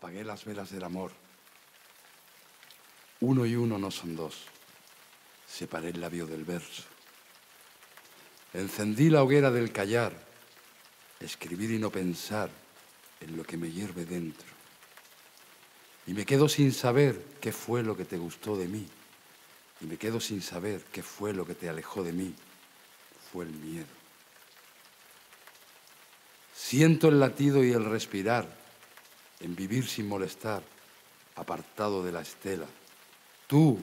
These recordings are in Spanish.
Apagué las velas del amor. Uno y uno no son dos. Separé el labio del verso. Encendí la hoguera del callar. Escribir y no pensar en lo que me hierve dentro. Y me quedo sin saber qué fue lo que te gustó de mí. Y me quedo sin saber qué fue lo que te alejó de mí. Fue el miedo. Siento el latido y el respirar, en vivir sin molestar, apartado de la estela. Tú,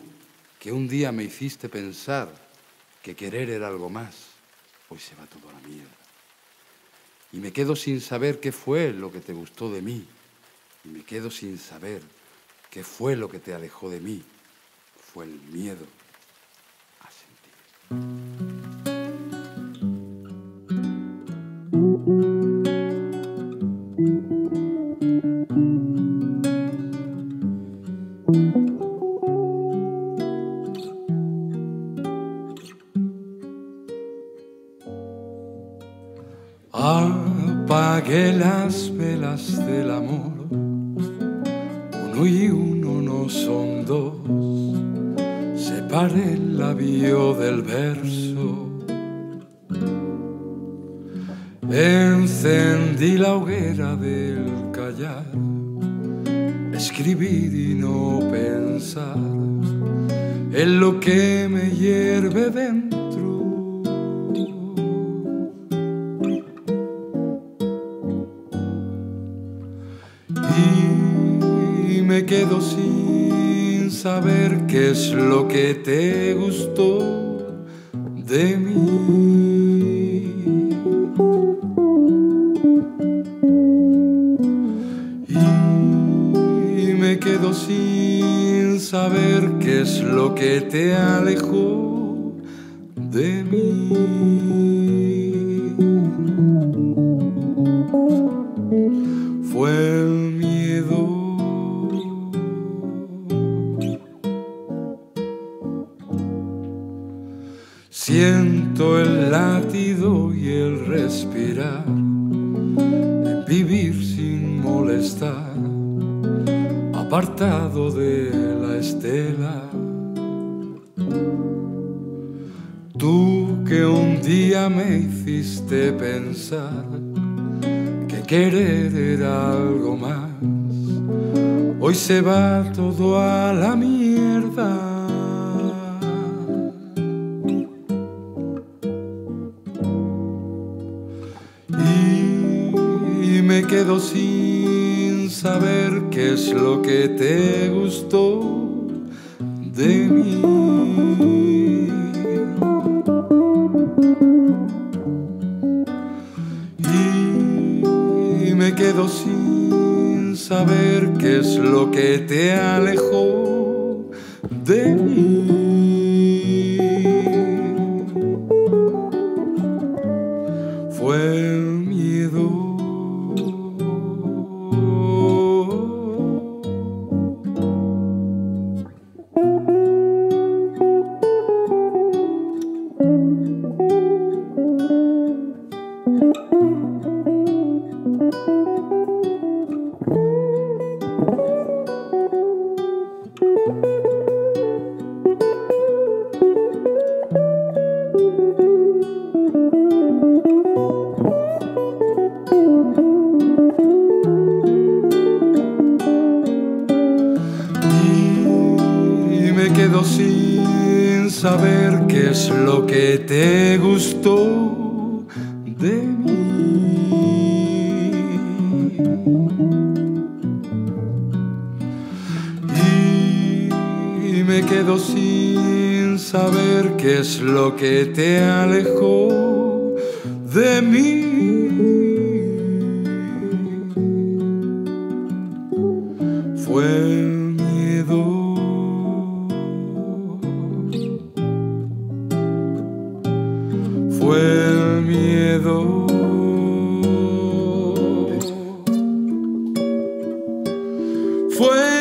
que un día me hiciste pensar que querer era algo más, hoy se va todo a la mierda. Y me quedo sin saber qué fue lo que te gustó de mí. Y me quedo sin saber qué fue lo que te alejó de mí. Fue el miedo a sentir. Apagué las velas del amor, uno y uno no son dos, separé el labio del verso, encendí la hoguera del callar, escribir y no pensar en lo que me hierve dentro y me quedo sin saber qué es lo que te gustó de mí. Y me quedo sin saber qué es lo que te alejó de mí. fue Siento el latido y el respirar, vivir sin molestar, apartado de la estela. Tú que un día me hiciste pensar que querer era algo más. Hoy se va todo a la mierda. Sin saber qué es lo que te gustó de mí. Y me quedo sin saber qué es lo que te alejó de mí. Me quedo sin saber qué es lo que te gustó de mí. Y me quedo sin saber qué es lo que te alejó de mí. miedo. Fue